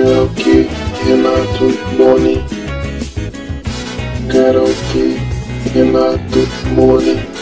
Karaokê, Renato Boni. Karaokê, Renato morning.